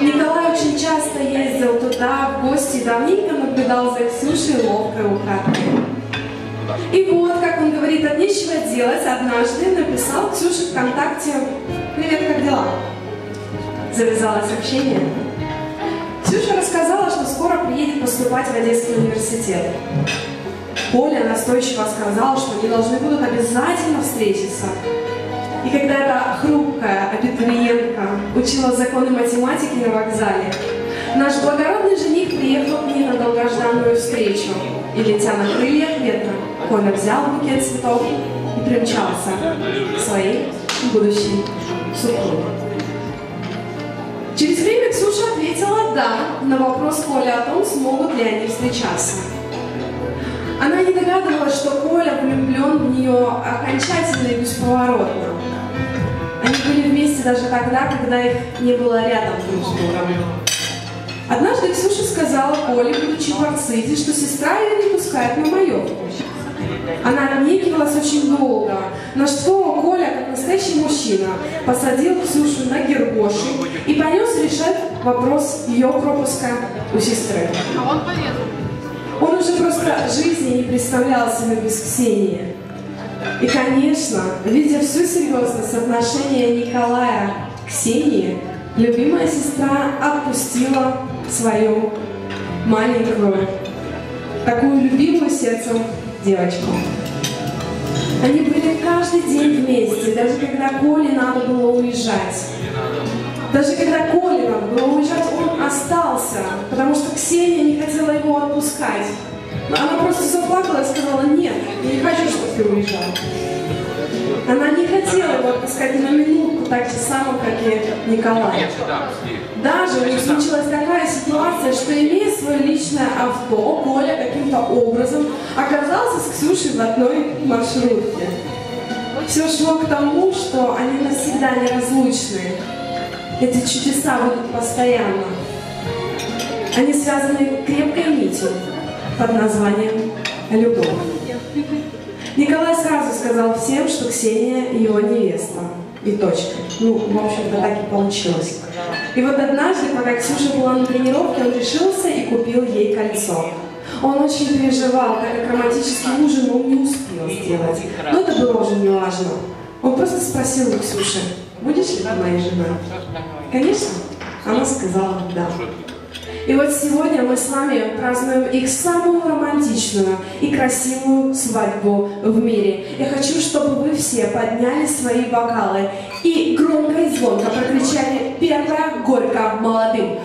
Николай очень часто ездил туда в гости, давненько наблюдал за Ксюшей ловкой ухаткой. И вот, как он говорит, от нечего делать, однажды написал Ксюше ВКонтакте «Привет, как дела?» Завязалось общение. Ксюша рассказала, что скоро приедет поступать в Одесский университет. Коля настойчиво сказал, что они должны будут обязательно встретиться. И когда эта хрупкая абитуриентка учила законы математики на вокзале, наш благородный жених приехал к ней на долгожданную встречу. И летя на крыльях ветра, Коля взял букет цветов и примчался к своей будущей супруге. Через время Ксюша ответила «да» на вопрос Коля о том, смогут ли они встречаться. Она не догадывалась, что Коля влюблен в нее окончательно и бесповоротно. Они были вместе даже тогда, когда их не было рядом друг с другом. Однажды Ксюша сказала Коле, будучи в Арциде, что сестра ее не пускает на маевку. Она отнекивалась очень долго, на что Коля, как настоящий мужчина, посадил Ксюшу на гербоши и понес решать вопрос ее пропуска у сестры. А он полезен. Он уже просто жизни не представлял себе без Ксении. И, конечно, видя всю серьезность отношения Николая к Ксении, любимая сестра отпустила свою маленькую, такую любимую сердцем девочку. Они были каждый день вместе, даже когда Коле надо было уезжать. Даже когда Коле надо было остался, потому что Ксения не хотела его отпускать. Она просто заплакала и сказала, нет, я не хочу, чтобы ты уезжал. Она не хотела его отпускать ни на минутку, так же само, как и Николай. Даже случилась такая ситуация, что имея свое личное авто, Коля каким-то образом оказался с Ксюшей в одной маршрутке. Все шло к тому, что они навсегда неразлучны. Эти чудеса будут постоянно. Они связаны крепкой нитью под названием «Любовь». Николай сразу сказал всем, что Ксения его невеста. И точка. Ну, в общем-то, так и получилось. И вот однажды, пока Ксюша была на тренировке, он решился и купил ей кольцо. Он очень переживал, так как романтический ужин он не успел сделать. Но это было уже не важно. Он просто спросил у Ксюши, будешь ли ты моей женой? Конечно. Она сказала «да». И вот сегодня мы с вами празднуем их самую романтичную и красивую свадьбу в мире. Я хочу, чтобы вы все подняли свои бокалы и громко и звонко прокричали «Первая горько молодым».